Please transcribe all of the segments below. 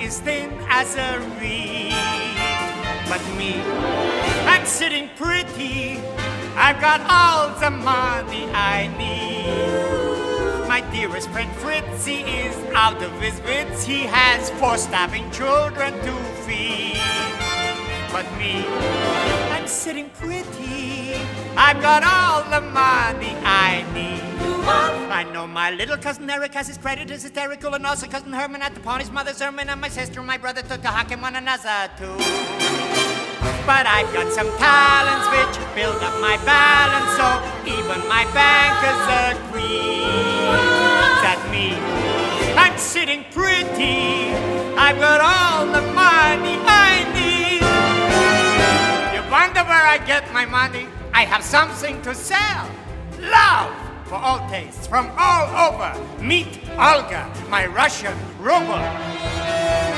is thin as a reed. But me, I'm sitting pretty. I've got all the money I need. My dearest friend Fritzy is out of his wits. He has four starving children to feed. But me, I'm sitting pretty. I've got all the money I need. My little cousin Eric has his credit as hysterical, and also cousin Herman at the pawn, his mother's Herman, and my sister and my brother took to hocking one another too. But I've got some talents which build up my balance, so even my bankers agree that me, I'm sitting pretty. I've got all the money I need. You wonder where I get my money? I have something to sell. Love for all tastes from all over. Meet Olga, my Russian ruble.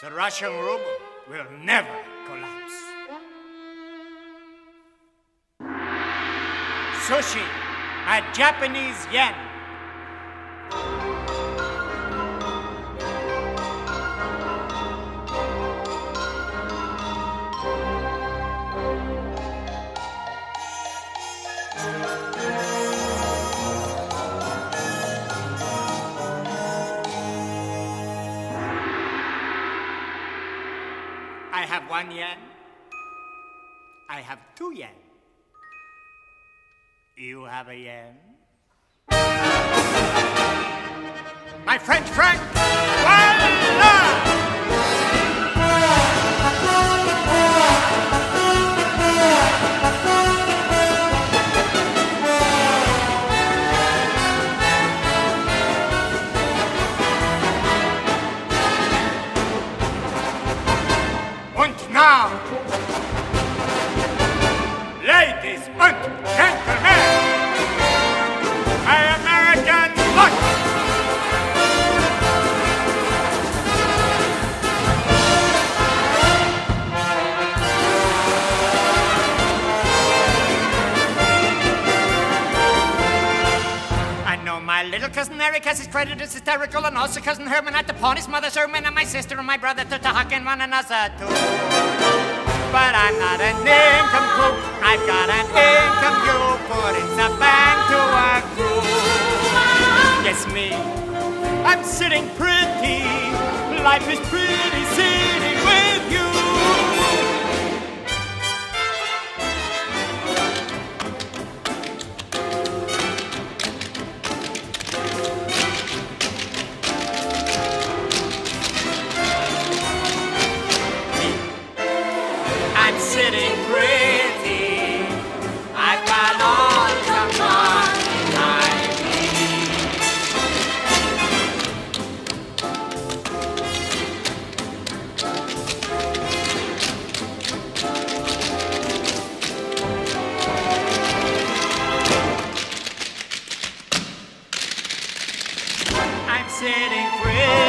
The Russian ruble will never collapse. Sushi, a Japanese yen. Have one yen. I have two yen. You have a yen. My French franc. Voila! Cousin Eric has his credit as hysterical, and also cousin Herman at the pawn, his mother's Herman, and my sister and my brother to hocking one another too. But I'm not an income I've got an income you put in the bank to accrue. Yes, me, I'm sitting pretty. Life is pretty sitting sitting pretty. I've got all the money I need. I'm sitting pretty.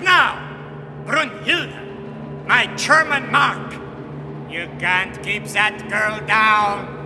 Now, Brunhilde, my German mark. You can't keep that girl down.